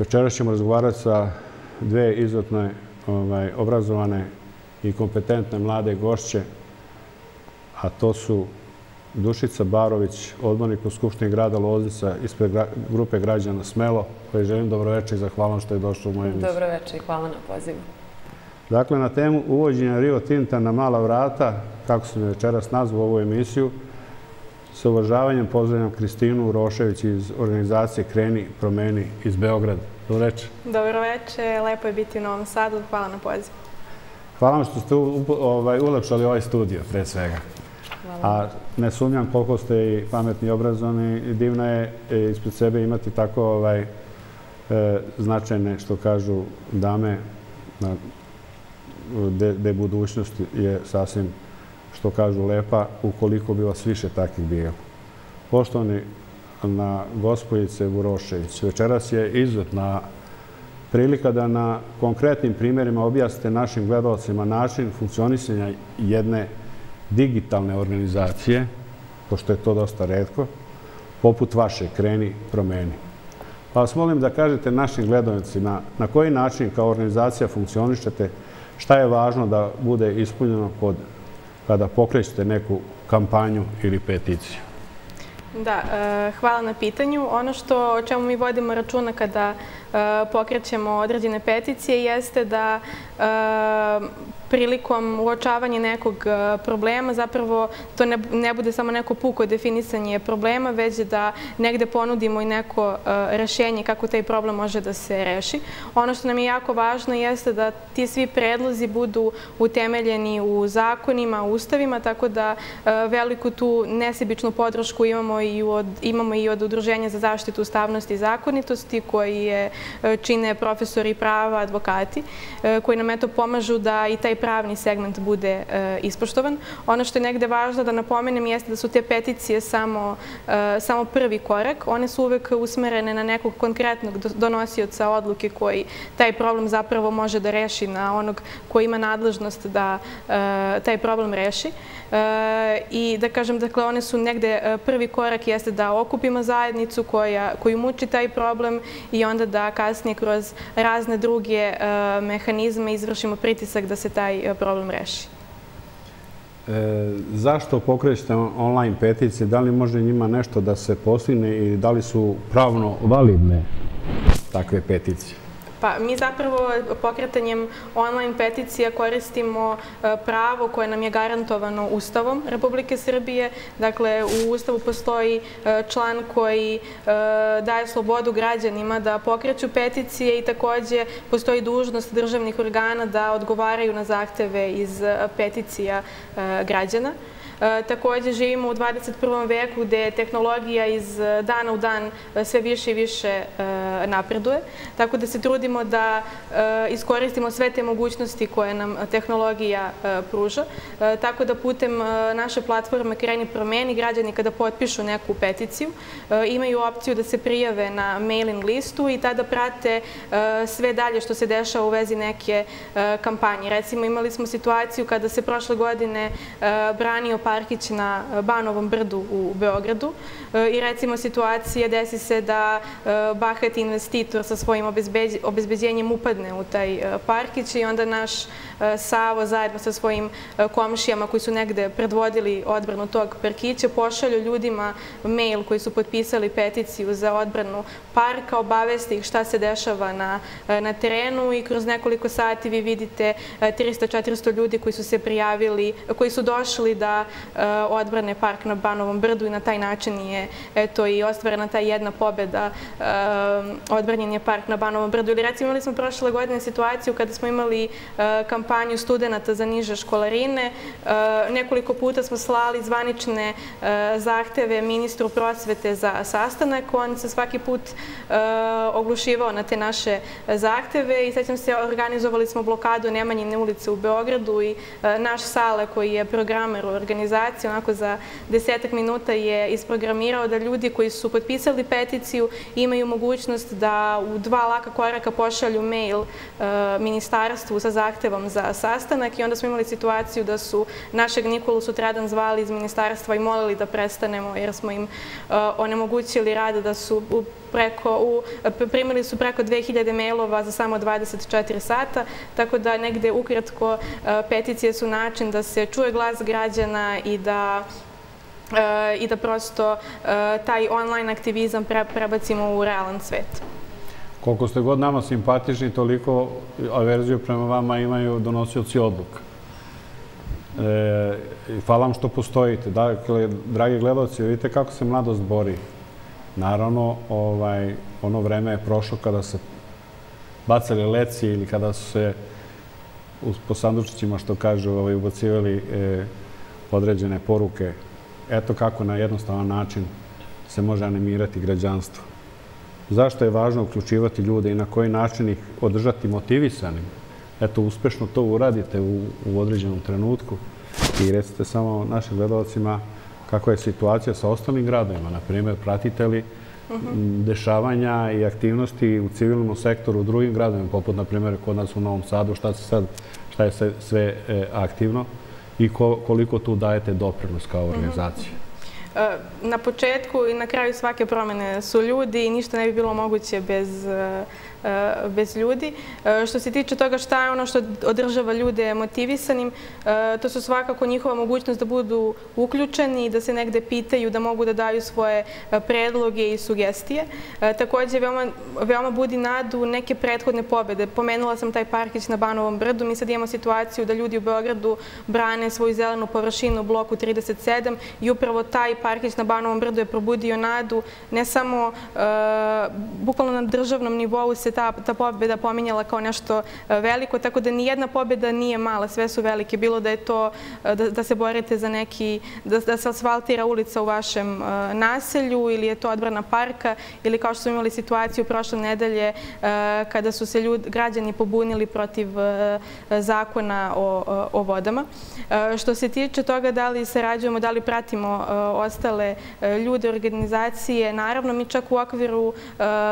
Večera ćemo razgovarati sa dve izotne ovaj, obrazovane i kompetentne mlade gošće, a to su Dušica Barović, odbornik u Skupštini grada Loznica ispred grupe građana Smelo, koji želim dobroveče i zahvalam što je došlo u moju emisiju. Dobroveče i hvala na pozivu. Dakle, na temu uvođenja Rio Tinta na mala vrata, kako sam večeras nazvao ovu emisiju, sa uvažavanjem pozdravljam Kristinu Urošević iz organizacije Kreni, promeni iz Beograda. Dobroveče. Dobroveče, lepo je biti u Novom Sadu. Hvala na pozivu. Hvala vam što ste ovaj, ulepšali ovaj studio, pre svega. A ne sumnjam koliko ste i pametni i obrazovani. Divno je e, ispred sebe imati tako ovaj, e, značajne, što kažu, dame, gde budućnost je sasvim, što kažu, lepa, ukoliko bi vas više takvih bio. Poštovani na gospodice Vurošević, večeras je izuzetna prilika da na konkretnim primjerima objasnite našim gledalcima način funkcionisanja jedne digitalne organizacije, pošto je to dosta redko, poput vaše kreni, promeni. Pa vas molim da kažete našim gledalcima na koji način kao organizacija funkcionišete, šta je važno da bude ispunjeno kada pokrećete neku kampanju ili peticiju. Da, e, hvala na pitanju. Ono što o čemu mi vodimo računa kada Eh, pokrećemo određene peticije jeste da eh, prilikom uočavanja nekog eh, problema, zapravo to ne bude samo neko puko definisanje problema, već da negde ponudimo i neko rešenje kako taj problem može da se reši. Ono što nam je jako važno jeste da ti svi predlozi budu utemeljeni u zakonima, u ustavima, tako da veliku tu nesebičnu podršku imamo i od Udruženja za zaštitu ustavnosti i zakonitosti koji je E, čine profesori prava, advokati, e, koji nam eto pomažu da i taj pravni segment bude e, ispoštovan. Ono što je negde važno da napomenem jeste da su te peticije samo samo prvi korak. One su uvek usmerene na nekog konkretnog donosioca odluke koji taj problem zapravo može da reši na onog koji ima nadležnost da taj problem reši. I da kažem, dakle, one su negde prvi korak jeste da okupimo zajednicu koju muči taj problem i onda da kasnije kroz razne druge mehanizme izvršimo pritisak da se taj problem reši. E, zašto pokrećete online peticije? Da li može njima nešto da se postigne i da li su pravno validne takve peticije? Pa mi zapravo pokretanjem online peticija koristimo e, pravo koje nam je garantovano Ustavom Republike Srbije. Dakle, u Ustavu postoji e, član koji e, daje slobodu građanima da pokreću peticije i takođe postoji dužnost državnih organa da odgovaraju na zahteve iz peticija građana. E, također živimo u 21. veku gde tehnologija iz e, dana u dan e, sve više i više e, napreduje. Tako da se trudimo da iskoristimo sve te mogućnosti koje nam tehnologija pruža. Tako da putem naše platforme Kreni promeni građani kada potpišu neku peticiju imaju opciju da se prijave na mailing listu i tada prate sve dalje što se dešava u vezi neke kampanje. Recimo imali smo situaciju kada se prošle godine branio parkić na Banovom brdu u Beogradu. E, I recimo situacija desi se da e, bahati investitor sa svojim obezbeđenjem upadne u taj e, parkić i onda naš E, Savo zajedno sa svojim e, komšijama koji su negde predvodili odbranu tog parkića pošalju ljudima mail koji su potpisali peticiju za odbranu parka, obavesti ih šta se dešava na e, terenu i kroz nekoliko sati vi vidite 300-400 ljudi koji su se prijavili, koji su došli da odbrane park na Banovom brdu i na taj način je i ostvarena ta jedna pobjeda odbranjen je park na Banovom brdu. Ili recimo imali smo prošle godine situaciju kada smo imali kampanju kampanju studenta za niže školarine. E, nekoliko puta smo slali zvanične e, zahteve ministru prosvete za sastanak. On se svaki put e, oglušivao na te naše zahteve i sećam se, organizovali smo blokadu Nemanjine ulice u Beogradu i naš Sale koji je programer u organizaciji organizacije, onako za desetak minuta je isprogramirao da ljudi koji su potpisali peticiju imaju mogućnost da u dva laka koraka pošalju mail ministarstvu sa zahtevom za sastanak i onda smo imali situaciju da su našeg Nikolu sutradan zvali iz ministarstva i molili da prestanemo jer smo im e, onemogućili rada da su preko, e, primili su preko 2000 mailova za samo 24 sata, tako da negde ukratko e, peticije su način da se čuje glas građana i da i da prosto taj online aktivizam prebacimo u realan svet. Koliko ste god nama simpatični, toliko averziju prema vama imaju donosioci odluka. E, hvala vam što postojite. Dakle, dragi gledalci, vidite kako se mladost bori. Naravno, ovaj, ono vreme je prošlo kada se bacali leci ili kada su se po sandučićima, što kažu, ovaj, ubacivali e, određene poruke. Eto kako na jednostavan način se može animirati građanstvo. Zašto je važno uključivati ljude i na koji način ih održati motivisanim? Eto, uspešno to uradite u određenom trenutku i recite samo našim gledalcima kakva je situacija sa ostalim gradovima. Naprimjer, pratite li dešavanja i aktivnosti u civilnom sektoru u drugim gradovima, poput, na primjer, kod nas u Novom Sadu, šta se sad, šta je sve e, aktivno i koliko tu dajete doprinos kao organizacija? E, Eh, na početku i na kraju svake promjene su ljudi i ništa ne bi bilo moguće bez eh, E, bez ljudi. E, što se tiče toga šta je ono što održava ljude motivisanim, e, to su svakako njihova mogućnost da budu uključeni i da se negde pitaju, da mogu da daju svoje predloge i sugestije. Također, veoma budi nadu neke prethodne pobede. Pomenula sam taj parkić na Banovom brdu. Mi sad imamo situaciju da ljudi u Beogradu brane svoju zelenu površinu u bloku 37 i upravo taj parkić na Banovom brdu je probudio nadu ne samo bukvalno na državnom nivou se ta pobjeda pominjala kao nešto e, veliko, tako da nijedna pobjeda nije mala, sve su velike. Bilo da je to e, da, da se borite za neki, da se asfaltira ulica u vašem e, naselju ili je to odbrana parka ili kao što smo imali situaciju prošle nedelje kada su se građani pobunili protiv zakona o vodama. Što se tiče toga da li sarađujemo, da li pratimo ostale ljude, organizacije, naravno mi čak u okviru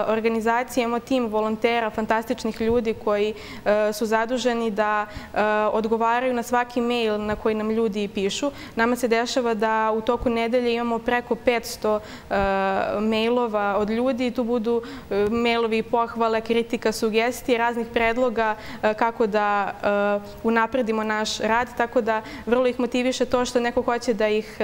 organizacije imamo tim volontarijama volontera, fantastičnih ljudi koji e, su zaduženi da e, odgovaraju na svaki mail na koji nam ljudi pišu. Nama se dešava da u toku nedelje imamo preko 500 e, mailova od ljudi. Tu budu mailovi pohvale, kritika, sugestije, raznih predloga kako da unapredimo naš rad. Tako da vrlo ih motiviše to što neko hoće da ih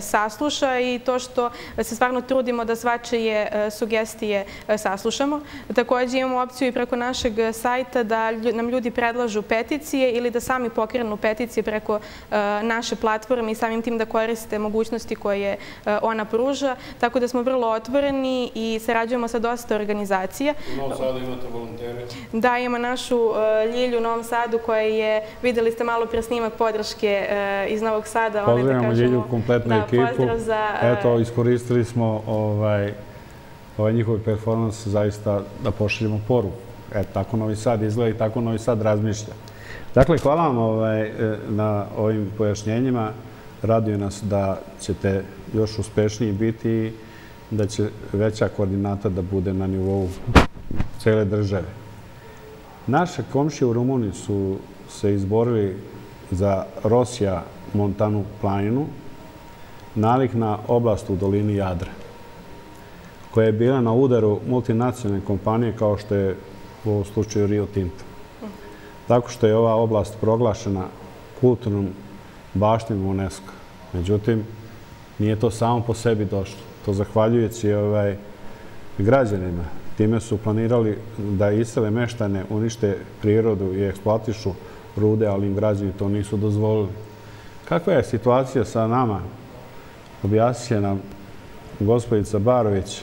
sasluša i to što se stvarno trudimo da svačije sugestije saslušamo. Također, Također imamo opciju i preko našeg sajta da nam ljudi predlažu peticije ili da sami pokrenu peticije preko e, naše platforme i samim tim da koriste mogućnosti koje e, ona pruža. Tako da smo vrlo otvoreni i sarađujemo sa dosta organizacija. U Novom Sadu imate volontere? Da, imamo našu e, Ljilju u Novom Sadu koja je, videli ste malo pre snimak podrške iz Novog Sada. Pozdravljamo Ljilju, kompletnu ekipu. Eto, iskoristili smo ovaj ovaj njihov performans zaista da pošaljemo poru. E, tako Novi Sad izgleda i tako Novi Sad razmišlja. Dakle, hvala vam ovaj, e, na ovim pojašnjenjima. Raduje nas da ćete još uspešniji biti i da će veća koordinata da bude na nivou cele države. Naše komšije u Rumuniji su se izborili za Rosija Montanu planinu, nalik na oblast u dolini Jadra koja je bila na udaru multinacionalne kompanije kao što je u ovom slučaju Rio Tinto. Tako što je ova oblast proglašena kulturnom baštinom UNESCO. Međutim, nije to samo po sebi došlo. To zahvaljujući ovaj, građanima. Time su planirali da isele meštane unište prirodu i eksploatišu rude, ali im građani to nisu dozvolili. Kakva je situacija sa nama? Objasnije nam gospodica Barović,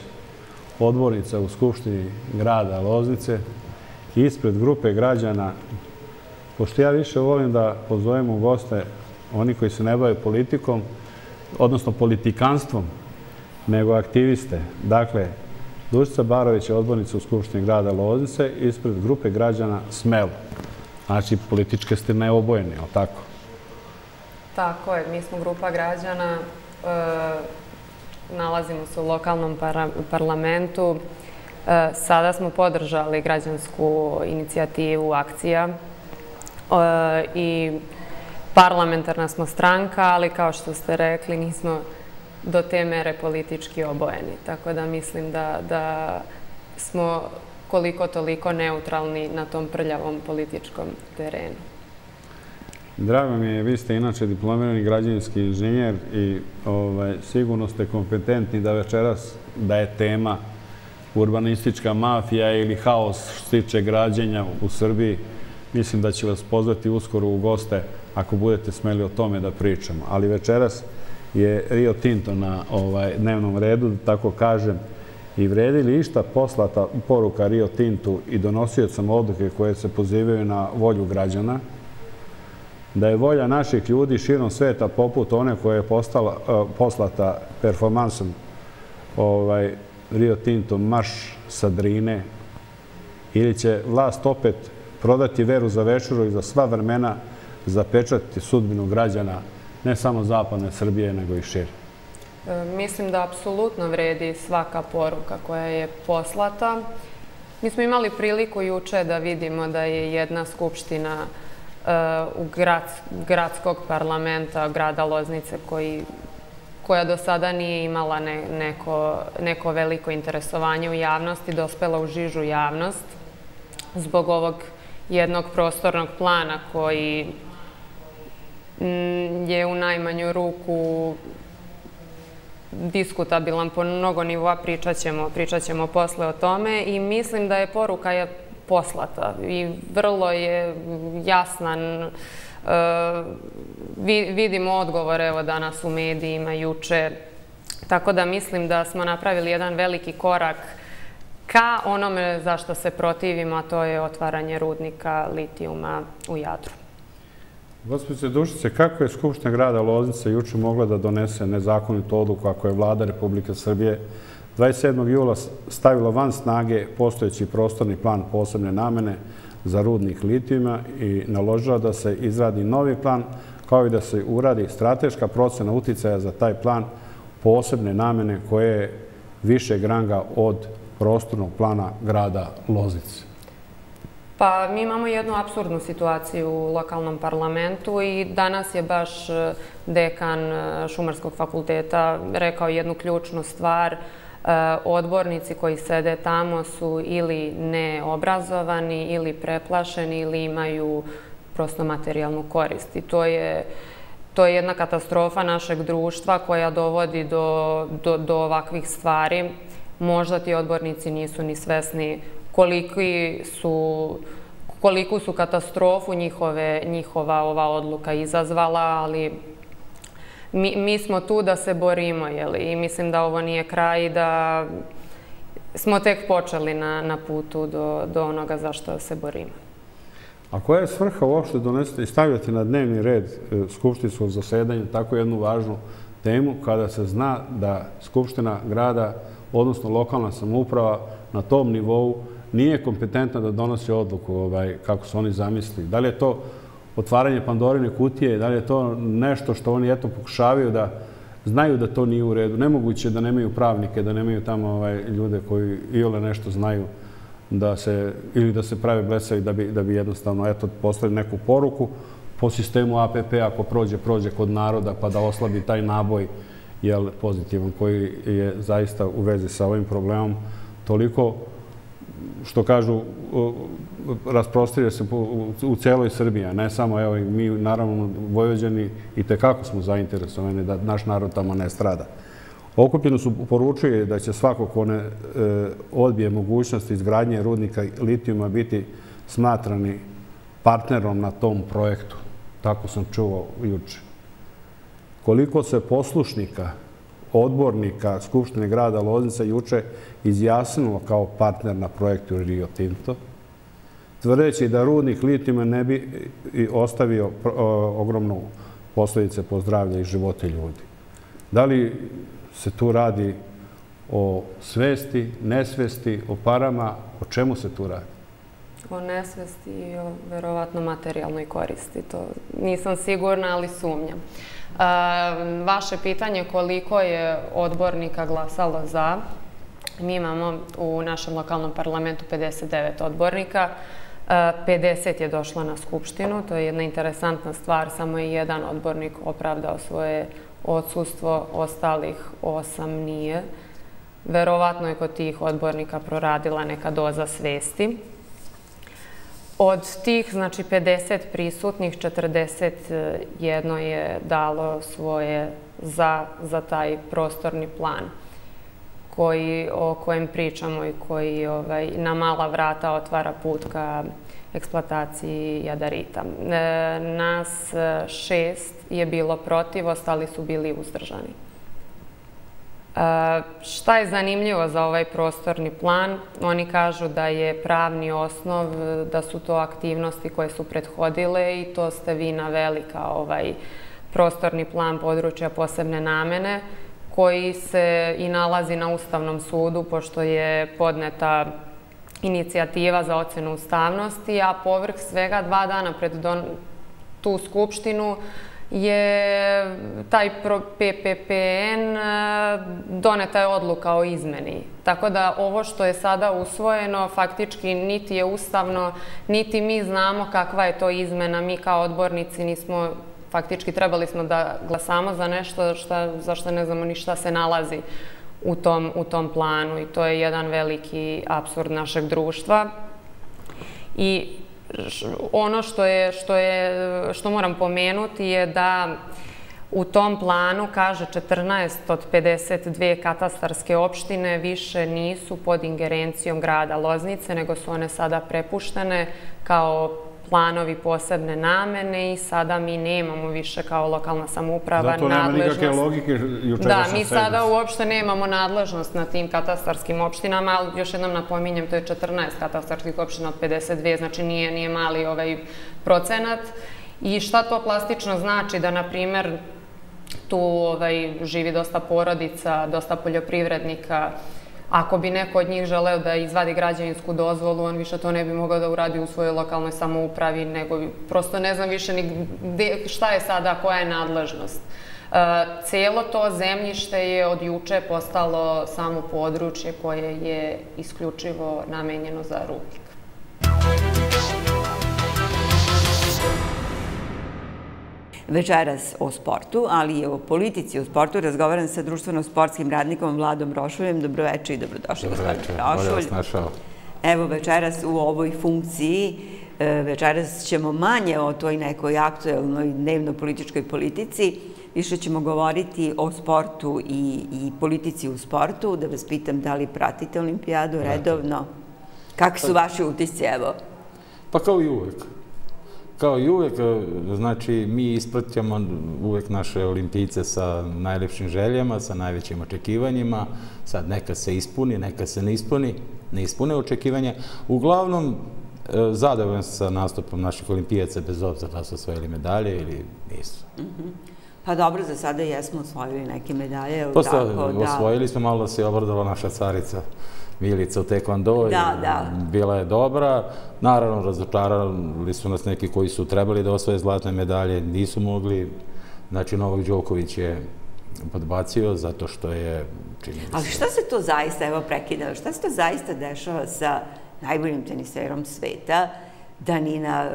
odbornica u Skupštini grada Loznice ispred grupe građana. Pošto ja više volim da pozovem u goste oni koji se ne bave politikom, odnosno politikanstvom, nego aktiviste. Dakle, Dušica Barović je odbornica u Skupštini grada Loznice ispred grupe građana Smelo. Znači, političke ste neobojeni, ali tako? Tako je. Mi smo grupa građana e, nalazimo se u lokalnom parlamentu. E, sada smo podržali građansku inicijativu akcija e, i parlamentarna smo stranka, ali kao što ste rekli, nismo do te mere politički obojeni. Tako da mislim da, da smo koliko toliko neutralni na tom prljavom političkom terenu. Drago mi je, vi ste inače diplomirani građanski inženjer i ovaj, sigurno ste kompetentni da večeras da je tema urbanistička mafija ili haos što se tiče građenja u Srbiji. Mislim da će vas pozvati uskoro u goste ako budete smeli o tome da pričamo. Ali večeras je Rio Tinto na ovaj, dnevnom redu, da tako kažem, i vredi li išta poslata poruka Rio Tintu i donosioćam odluke koje se pozivaju na volju građana, da je volja naših ljudi širom sveta poput one koja je postala, uh, poslata performansom ovaj, Rio Tinto marš sa Drine ili će vlast opet prodati veru za večeru i za sva vremena zapečati sudbinu građana ne samo zapadne Srbije, nego i šire. E, mislim da apsolutno vredi svaka poruka koja je poslata. Mi smo imali priliku juče da vidimo da je jedna skupština e, u gradskog parlamenta grada Loznice koja do sada nije imala neko veliko interesovanje u javnosti, dospela u žižu javnost zbog ovog jednog prostornog plana koji mm, je u najmanju ruku diskutabilan po mnogo nivoa, pričat ćemo, pričat ćemo posle o tome i mislim da je poruka je poslata i vrlo je jasnan. E, eh, vidimo odgovore evo danas u medijima, juče. Tako da mislim da smo napravili jedan veliki korak ka onome zašto se protivimo, a to je otvaranje rudnika litijuma u Jadru. Gospodice Dušice, kako je Skupština grada Loznice juče mogla da donese nezakonitu odluku ako je vlada Republike Srbije 27. jula stavilo van snage postojeći prostorni plan posebne namene za rudnik litijima i naložila da se izradi novi plan kao i da se uradi strateška procena uticaja za taj plan posebne namene koje je više granga od prostornog plana grada Lozice. Pa mi imamo jednu absurdnu situaciju u lokalnom parlamentu i danas je baš eh, dekan eh, Šumarskog fakulteta rekao jednu ključnu stvar. E, odbornici koji sede tamo su ili neobrazovani ili preplašeni ili imaju prosto materijalnu korist. I to je to je jedna katastrofa našeg društva koja dovodi do, do, do ovakvih stvari. Možda ti odbornici nisu ni svesni koliki su koliku su katastrofu njihove, njihova ova odluka izazvala, ali mi, mi smo tu da se borimo jeli, i mislim da ovo nije kraj i da smo tek počeli na, na putu do, do onoga za što se borimo. A koja je svrha uopšte donesete i stavljati na dnevni red e, Skupštinskog zasedanja tako jednu važnu temu kada se zna da Skupština grada, odnosno lokalna samouprava na tom nivou nije kompetentna da donosi odluku ovaj, kako su oni zamislili. Da li je to otvaranje Pandorine kutije, da li je to nešto što oni eto pokušavaju da znaju da to nije u redu. Nemoguće da nemaju pravnike, da nemaju tamo ovaj, ljude koji i ole nešto znaju da se, ili da se prave blesavi da bi, da bi jednostavno eto, poslali neku poruku po sistemu APP ako prođe, prođe kod naroda pa da oslabi taj naboj jel, pozitivan koji je zaista u vezi sa ovim problemom toliko što kažu, rasprostirio se u celoj Srbiji, a ne samo, evo, mi naravno Vojvođani i tekako smo zainteresovani da naš narod tamo ne strada. Okupljeno su poručuje da će svako ko ne e, odbije mogućnost izgradnje rudnika litijuma biti smatrani partnerom na tom projektu. Tako sam čuo juče. Koliko se poslušnika odbornika Skupštine grada Loznica juče izjasnilo kao partner na projektu Rio Tinto, tvrdeći da rudnik litijuma ne bi ostavio ogromnu posljedice po zdravlje i živote ljudi. Da li se tu radi o svesti, nesvesti, o parama, o čemu se tu radi? O nesvesti i o verovatno materijalnoj koristi. To nisam sigurna, ali sumnjam. E, vaše pitanje koliko je odbornika glasalo za, mi imamo u našem lokalnom parlamentu 59 odbornika. 50 je došla na Skupštinu, to je jedna interesantna stvar, samo je jedan odbornik opravdao svoje odsustvo, ostalih osam nije. Verovatno je kod tih odbornika proradila neka doza svesti. Od tih, znači 50 prisutnih, 41 e, je dalo svoje za, za taj prostorni plan koji, o kojem pričamo i koji ovaj, na mala vrata otvara put ka eksploataciji jadarita. E, nas e, šest je bilo protiv, ostali su bili uzdržani. E, šta je zanimljivo za ovaj prostorni plan? Oni kažu da je pravni osnov, da su to aktivnosti koje su prethodile i to ste vi naveli kao ovaj prostorni plan područja posebne namene koji se i nalazi na Ustavnom sudu pošto je podneta inicijativa za ocenu ustavnosti, a povrh svega dva dana pred tu skupštinu je taj PPPN e, doneta je odluka o izmeni. Tako da ovo što je sada usvojeno faktički niti je ustavno, niti mi znamo kakva je to izmena. Mi kao odbornici nismo, faktički trebali smo da glasamo za nešto za što ne znamo ni šta se nalazi u tom, u tom planu i to je jedan veliki absurd našeg društva. I ono što, je, što, je, što moram pomenuti je da u tom planu, kaže 14 od 52 katastarske opštine, više nisu pod ingerencijom grada Loznice, nego su one sada prepuštene kao planovi posebne namene i sada mi nemamo više kao lokalna samuprava nadležnost. Zato nema nikakve logike Da, mi sada uopšte nemamo nadležnost na tim katastarskim opštinama, ali još jednom napominjem, to je 14 katastarskih opština od 52, znači nije, nije mali ovaj procenat. I šta to plastično znači da, na primer, tu ovaj, živi dosta porodica, dosta poljoprivrednika, Ako bi neko od njih želeo da izvadi građevinsku dozvolu, on više to ne bi mogao da uradi u svojoj lokalnoj samoupravi, nego prosto ne znam više ni šta je sada, koja je nadležnost. E, celo to zemljište je od juče postalo samo područje koje je isključivo namenjeno za rubnik. Večeras o sportu, ali i o politici u sportu. Razgovaram sa društveno-sportskim radnikom Vladom Rošuljem. Dobroveče i dobrodošli, gospodin Rošulj. Dobro vas našao. Evo, večeras u ovoj funkciji, e, večeras ćemo manje o toj nekoj aktuelnoj dnevno-političkoj politici. Više ćemo govoriti o sportu i, i politici u sportu. Da vas pitam da li pratite olimpijadu redovno. Kakvi su vaši utisci, evo? Pa kao i uvek kao i uvek, e, znači, mi ispratljamo uvek naše olimpijice sa najlepšim željama, sa najvećim očekivanjima. Sad neka se ispuni, neka se ne ispuni, ne ispune očekivanja. Uglavnom, e, zadovoljan sa nastupom naših olimpijaca, bez obzira da su osvojili medalje ili nisu. Mhm. Pa dobro, za sada jesmo osvojili neke medalje. Posle, osvojili smo malo da se obradila naša carica. Milica u. Da, da. Bila je dobra. Naravno, razočarali su nas neki koji su trebali da osvoje zlatne medalje, nisu mogli. Znači, Novak Đoković je podbacio zato što je... Ali šta se to zaista, evo prekidao, šta se to zaista dešava sa najboljim teniserom sveta, da ni na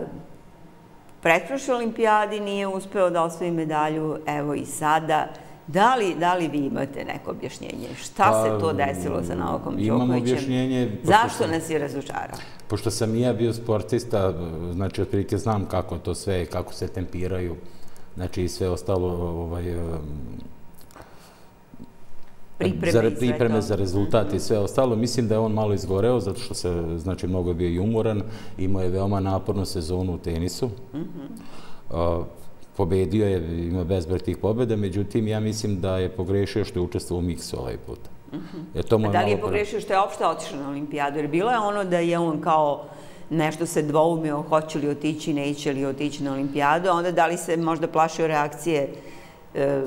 pretprošloj olimpijadi nije uspeo da osvoji medalju, evo i sada, Da li, da li vi imate neko objašnjenje? Šta pa, se to desilo sa Novakom Đokovićem? Imam objašnjenje. Zašto nas je razočarao? Pošto sam i ja bio sportista, znači otprilike znam kako to sve, kako se tempiraju, znači i sve ostalo, ovaj, pripreme, za, pripreme za rezultat i sve ostalo. Mislim da je on malo izgoreo, zato što se, znači, mnogo bio i umoran, imao je veoma napornu sezonu u tenisu. Mm pobedio je, ima bezbroj tih pobjeda, međutim, ja mislim da je pogrešio što je učestvovao u miksu ovaj put. To A da li je pogrešio što je opšte otišao na olimpijadu? Jer bilo je ono da je on kao nešto se dvoumio, hoće li otići, neće li otići na olimpijadu, a onda da li se možda plašio reakcije e,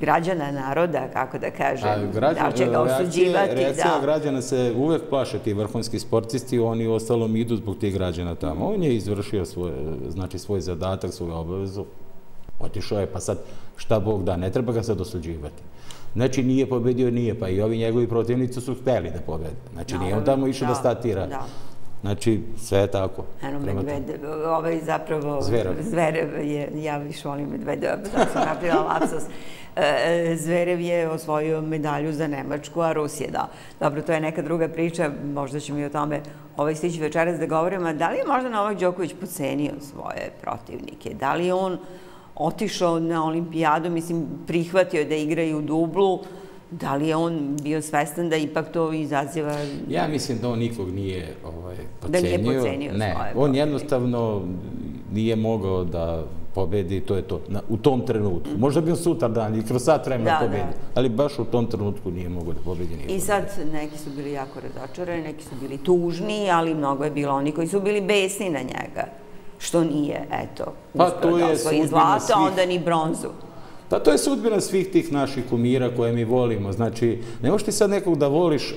građana, naroda, kako da kažem, da će ga osuđivati. Reakcija građana se uvek plaše ti vrhunski sportisti, oni ostalom idu zbog tih građana tamo. On je izvršio svoj, znači, svoj zadatak, svoju obavezu. Otišao je, pa sad šta Bog da, ne treba ga sad osuđivati. Znači, nije pobedio, nije, pa i ovi njegovi protivnici su hteli da pobede. Znači, nije on tamo išao da statira. Znači, sve je tako. Eno, Medvedev, ovaj zapravo... Zverev. Zverev je, ja više volim Medvedev, zato sam napravila lapsus. E, Zverev je osvojio medalju za Nemačku, a Rusije da. Dobro, to je neka druga priča, možda ćemo i o tome ovaj stići večeras da govorimo. Da li je možda Novak Đoković pocenio svoje protivnike? Da li je on otišao na olimpijadu, mislim, prihvatio da igra i u dublu, Da li je on bio svestan da ipak to izaziva... Ja mislim da on nikog nije ovaj, pocenio. Da nije pocenio ne, on jednostavno nije mogao da pobedi, to je to, na, u tom trenutku. Mm. Možda bi on sutar dan i kroz sat vremena pobedi, ali baš u tom trenutku nije mogao da pobedi. I sad neki su bili jako razočarani, neki su bili tužni, ali mnogo je bilo oni koji su bili besni na njega. Što nije, eto, pa, to je da osvoji zlata, svih... onda ni bronzu. Pa to je sudbina svih tih naših kumira koje mi volimo. Znači, ne možeš ti sad nekog da voliš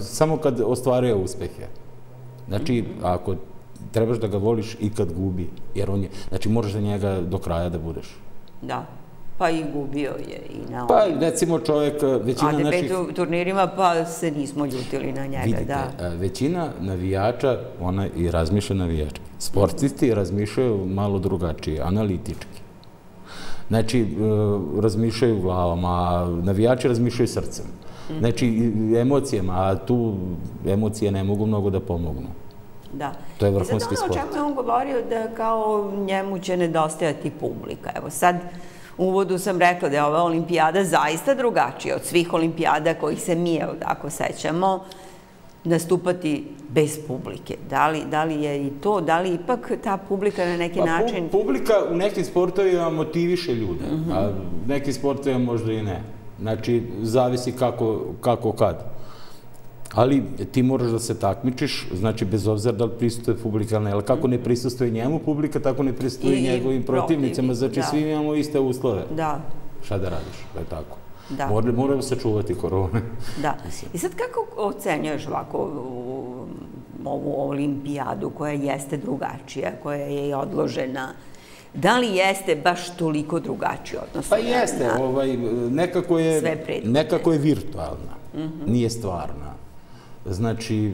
samo kad ostvaruje uspehe. Znači, ako trebaš da ga voliš i kad gubi, jer on je, znači, moraš za njega do kraja da budeš. Da. Pa i gubio je i na Pa, recimo, čovjek, većina ADP naših... ADP turnirima, pa se nismo ljutili na njega, Vidite, da. većina navijača, ona i razmišlja navijački. Sportisti razmišljaju malo drugačije, analitički. Znači, e, razmišljaju glavom, a navijači razmišljaju srcem. Znači, emocijama, a tu emocije ne mogu mnogo da pomognu. Da. To je vrhunski sport. I sad ono o čemu je on govorio da kao njemu će nedostajati publika. Evo sad, u uvodu sam rekla da je ova olimpijada zaista drugačija od svih olimpijada kojih se mi, evo tako, sećamo nastupati bez publike. Da li, da li je i to, da li ipak ta publika na neki pa, način... Publika u nekim sportovima motiviše ljude, uh -huh. a nekim sportovima možda i ne. Znači, zavisi kako, kako kad. Ali ti moraš da se takmičiš, znači bez obzira da li prisutuje publika ili ne, ali kako ne prisustuje njemu publika, tako ne prisustuje i njegovim protivnicama, znači da. svi imamo iste uslove. Da. Šta da radiš, da je tako. Da. Moramo se čuvati korone. Da. I sad kako ocenjuješ ovako ovu olimpijadu koja jeste drugačija, koja je i odložena? Da li jeste baš toliko drugačija? Pa jeste, ovaj, nekako, je, nekako je virtualna, mhm. nije stvarna znači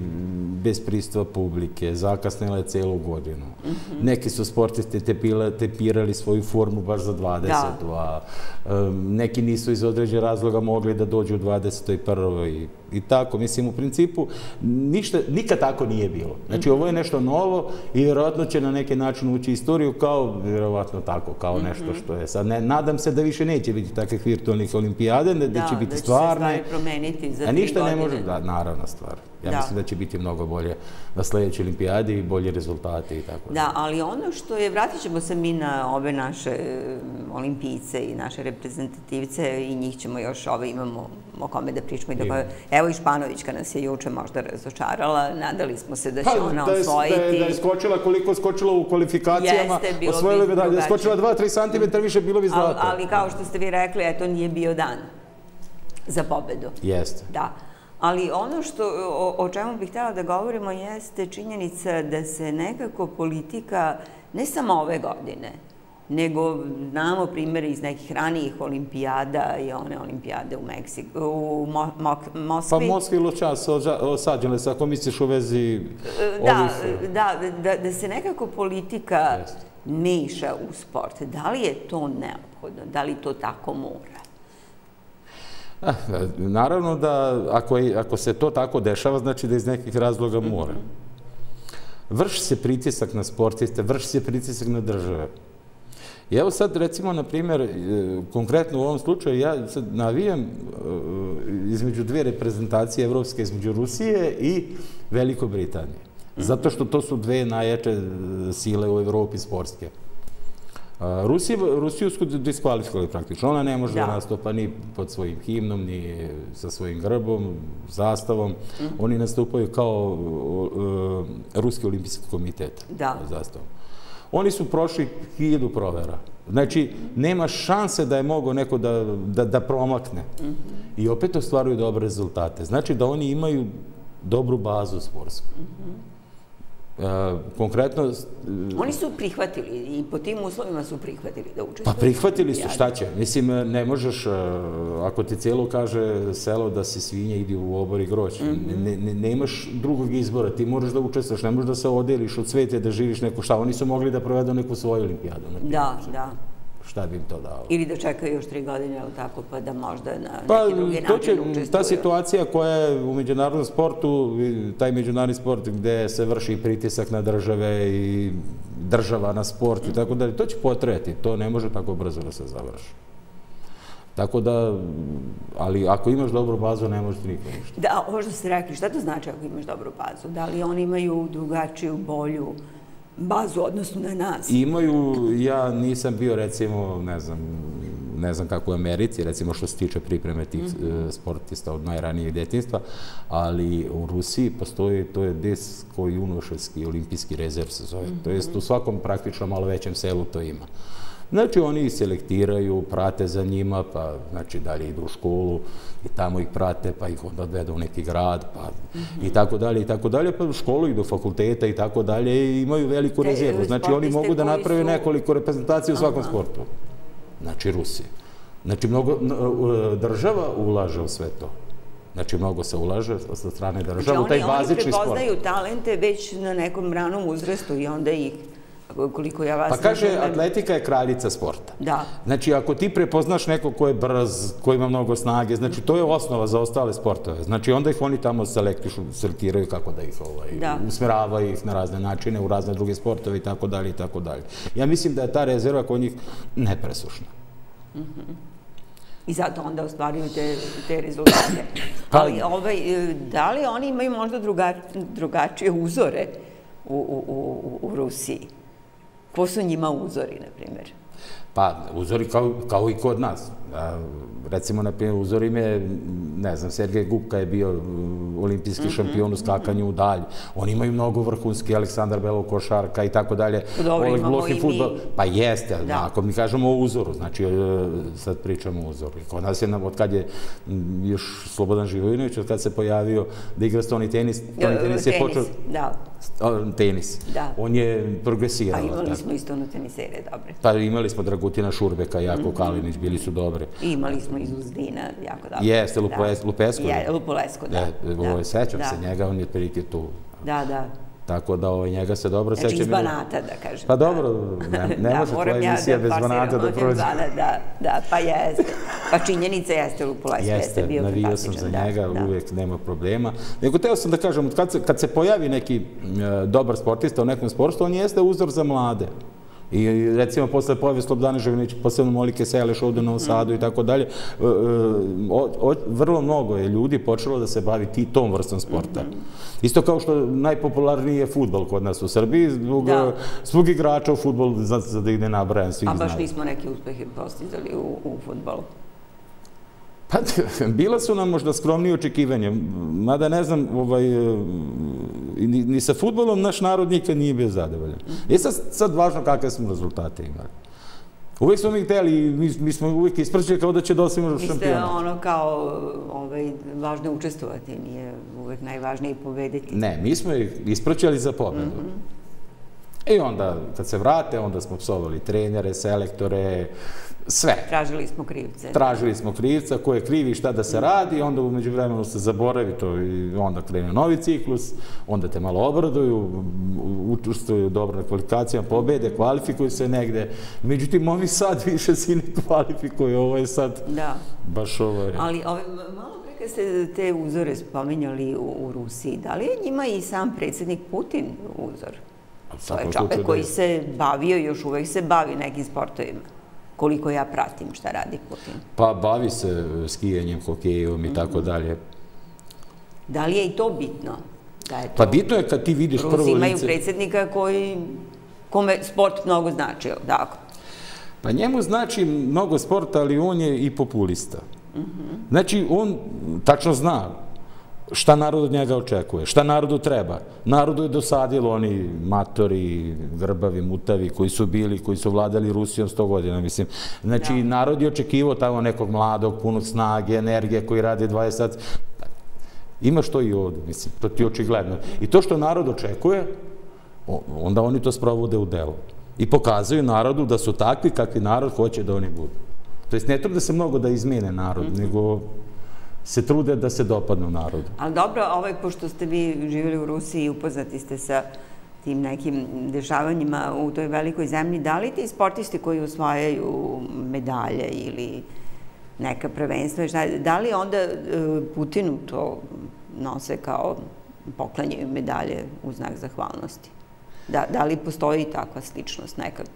bez pristupa publike, zakasnila je celu godinu. Mm -hmm. Neki su sportisti tepila, tepirali svoju formu baš za 20. Da. A, um, neki nisu iz određe razloga mogli da dođu u 21. I, tako. Mislim, u principu, ništa, nikad tako nije bilo. Znači, ovo je nešto novo i vjerovatno će na neki način ući istoriju kao, vjerovatno tako, kao nešto što je sad. Ne, nadam se da više neće biti takvih virtualnih olimpijade, da, da će biti stvarne. Da, će se stvari promeniti za tri godine. A ništa ne može, da, naravna stvar. Ja mislim da će biti mnogo bolje na sljedećoj olimpijadi i bolje rezultate i tako. Da, ali ono što je, vratit ćemo se mi na ove naše olimpijice i naše reprezentativce i njih ćemo još, ove imamo o kome da pričamo. I da, evo i Španovićka nas je juče možda razočarala, nadali smo se da će ona osvojiti. Da je, da je skočila koliko je skočila u kvalifikacijama, Jeste, osvojila bi dalje, skočila 2-3 cm, više bilo bi zlata. Ali, ali kao što ste vi rekli, eto nije bio dan za pobedu. Jeste. Da. Ali ono što, o, o čemu bih htjela da govorimo jeste činjenica da se nekako politika, ne samo ove godine, nego znamo primjere iz nekih ranijih olimpijada i one olimpijade u Meksiku, u Mo Mo Moskvi. Pa Moskvi lučas osađene sa misliš u vezi da, ovih... Da, da, da se nekako politika Jest. meša u sport. Da li je to neophodno? Da li to tako mora? Naravno da ako, je, ako se to tako dešava, znači da iz nekih razloga mora. Vrši se pritisak na sportiste, vrši se pritisak na države. I evo sad, recimo, na primjer, e, konkretno u ovom slučaju, ja sad navijam e, između dvije reprezentacije evropske, između Rusije i Veliko Britanije. Zato što to su dve najjače e, sile u Evropi sportske. Rusiju, Rusiju su diskvalifikovali praktično. Ona ne može da nastupa ni pod svojim himnom, ni sa svojim grbom, zastavom. Mm. Oni nastupaju kao uh, Ruski olimpijski komitet. Da. Zastavom. Oni su prošli hiljadu provera. Znači, nema šanse da je mogo neko da, da, da promakne. Mm -hmm. I opet ostvaruju dobre rezultate. Znači da oni imaju dobru bazu sportsku. Mm -hmm. Konkretno... Oni su prihvatili i po tim uslovima su prihvatili da učestvuju. Pa prihvatili su, šta će? Mislim, ne možeš, ako ti cijelo kaže selo da se svinje idi u obor i groć, mhm. ne imaš drugog izbora, ti moraš da učestvuješ, ne možeš da se odeliš od svete, da živiš neko šta. Oni su mogli da provedu neku svoju olimpijadu. Da, da šta bi im to dalo. Ili da čekaju još tri godine, tako, pa da možda na pa, neki drugi način učestvuju. Ta situacija koja je u međunarodnom sportu, taj međunarodni sport gde se vrši pritisak na države i država na sport i tako dalje, to će potrejati, to ne može tako brzo da se završi. Tako da, ali ako imaš dobru bazu, ne možeš nikom ništa. Da, ovo što ste rekli, šta to znači ako imaš dobru bazu? Da li oni imaju drugačiju, bolju, bazu odnosno na nas. Imaju, ja nisam bio recimo, ne znam, ne znam kako u Americi, recimo što se tiče pripreme tih mhm. e, sportista od najranijeg detinstva, ali u Rusiji postoji, to je desko junoševski olimpijski rezerv se zove. To jest u svakom praktično malo većem selu to ima. Znači, oni ih selektiraju, prate za njima, pa, znači, dalje idu u školu i tamo ih prate, pa ih onda odvedu u neki grad, pa, i tako dalje, i tako dalje, pa u školu i do fakulteta i tako dalje i imaju veliku rezervu. Znači, oni mogu da naprave nekoliko reprezentacija u svakom sportu. Znači, Rusi. Znači, mnogo država ulaže u sve to. Znači, mnogo se ulaže sa strane država u taj bazični sport. Znači, oni prepoznaju talente već na nekom ranom uzrastu i onda ih koliko ja vas... Pa kaže, atletika je kraljica sporta. Da. Znači, ako ti prepoznaš neko ko je brz, ko ima mnogo snage, znači, to je osnova za ostale sportove. Znači, onda ih oni tamo selektišu, selektiraju kako da ih ovaj, usmeravaju ih na razne načine, u razne druge sportove i tako dalje i tako dalje. Ja mislim da je ta rezerva kod njih nepresušna. Mhm. I zato onda ostvaruju te, te rezultate. Pa- Ali, ovaj, da li oni imaju možda drugačije uzore u, u, u, u Rusiji? Ko su njima uzori, na primjer? Pa, uzori kao, kao i kod nas. Recimo, na primjer, uzor je, ne znam, Sergej Gubka je bio uh, olimpijski mhm, šampion u skakanju u dalj. Oni imaju mnogo vrhunski, Aleksandar Belov košarka i tako dalje. Dobro, imamo i mi. Pa jeste, ako mi kažemo o uzoru, znači uh, sad pričamo o uzoru. Kod nas je, od kad je još Slobodan Živojinović, od kad se pojavio da igra stoni tenis, stoni tenis je počeo... Da. Tenis. Da. On je progresirao. Pa imali smo isto ono tenisere, dobre. Pa imali smo Dragutina Šurbeka, Jako mhm. Kalinić, bili su dobre. Imali smo iz Uzdina, jako dobro. Jeste, Lupesko. Je, Lupolesko, da. Ovo je sećam se njega, on je prilike tu. Da, da. Tako da ovaj, njega se dobro sećam. Znači iz Banata, da kažem. Pa dobro, ne, ne može tvoja emisija bez Banata da prođe. Da, da, pa jeste. Pa činjenica jeste Lupolesko, jeste bio navio sam za njega, uvijek nema problema. Nego teo sam da kažem, kad se, kad se pojavi neki e, dobar sportista u nekom sportu, on jeste uzor za mlade. I recimo posle pojave Slobodane Živinić, posebno Molike Seleš ovdje u Novom Sadu i tako dalje, e, e, vrlo mnogo je ljudi počelo da se bavi ti tom vrstom sporta. Isto kao što najpopularniji je futbol kod nas u Srbiji, zbog, zbog igrača u futbol, za da ih ne nabrajam, svi znaju. A baš nismo neki uspehe postizali u, u futbolu? Pa, bila su nam možda skromnije očekivanje. Mada ne znam, ovaj, ni, ni sa futbolom naš narod nikad nije bio zadovoljan. Je sad, sad važno kakve smo rezultate imali. Uvijek smo mi hteli, mi, mi smo uvijek isprčili kao da će dosimo šampiona. Mislite ono kao ovaj, važno učestvovati, nije uvijek najvažnije pobediti? Ne, mi smo ih isprčili za pobedu. Mm -hmm. I onda, kad se vrate, onda smo psovali trenere, selektore, sve. Tražili smo krivce. Tražili smo krivca, ko je krivi šta da se radi, onda umeđu vremenu se zaboravi to i onda krene novi ciklus, onda te malo obraduju, učestvuju dobro na kvalifikacijama, pobede, kvalifikuju se negde. Međutim, ovi sad više si ne kvalifikuju, ovo je sad da. baš ovo je. Ali ove, malo kad ste te uzore spominjali u, u Rusiji, da li je njima i sam predsjednik Putin uzor? To je čovek koji se bavio još uvek se bavi nekim sportovima koliko ja pratim šta radi Putin. Pa bavi se skijanjem, hokejom i tako mhm. dalje. Da li je i to bitno? Pa bitno je kad ti vidiš prvo lice... Rusi imaju predsjednika koji, kome sport mnogo znači, tako? Pa njemu znači mnogo sporta, ali on je i populista. Mhm. Znači, on tačno zna šta narod od njega očekuje, šta narodu treba. Narodu je dosadilo oni matori, grbavi, mutavi koji su bili, koji su vladali Rusijom sto godina, mislim. Znači, narod je očekivao tamo nekog mladog, punog snage, energije koji radi 20 sati. Ima što i ovdje, mislim, to ti očigledno. I to što narod očekuje, onda oni to sprovode u delu. I pokazuju narodu da su takvi kakvi narod hoće da oni budu. To jest, ne trude se mnogo da izmene narod, mm -hmm. nego se trude da se dopadnu narodu. Ali dobro, ovaj, pošto ste vi živjeli u Rusiji i upoznati ste sa tim nekim dešavanjima u toj velikoj zemlji, da li ti sportisti koji osvajaju medalje ili neka prvenstva, da li onda e, Putinu to nose kao poklanjaju medalje u znak zahvalnosti? Da, da li postoji takva sličnost nekad?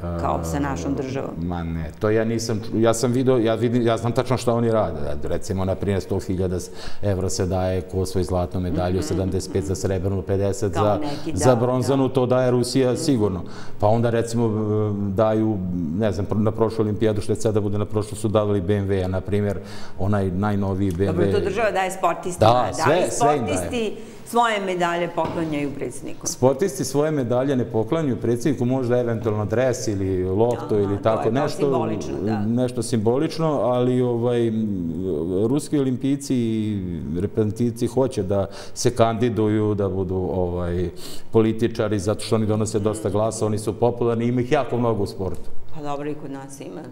Kao sa našom državom? Ma ne, to ja nisam, ja sam vidio, ja, vidim, ja znam tačno šta oni rade. Recimo, na primjer, 100.000 evra se daje ko svoj zlatnu medalju, 75 mhm. za srebrnu, 50 za, za bronzanu, to daje Rusija mhm. sigurno. Pa onda, recimo, daju, ne znam, na prošlu olimpijadu, što je sada bude na prošlu, su davali BMW-a, na primjer, onaj najnoviji BMW. Dobro, to država daje sportistima. Da, sve, sve im daje svoje medalje poklanjaju predsjedniku? Sportisti svoje medalje ne poklanjaju predsjedniku, možda eventualno dres ili lopto ili tako nešto. Simbolično, da. Nešto simbolično, ali ovaj, ruski olimpijci i reprezentativci hoće da se kandiduju, da budu ovaj, političari, zato što oni donose dosta glasa, oni su popularni, ima ih jako mnogo u sportu. Pa dobro, i kod nas ima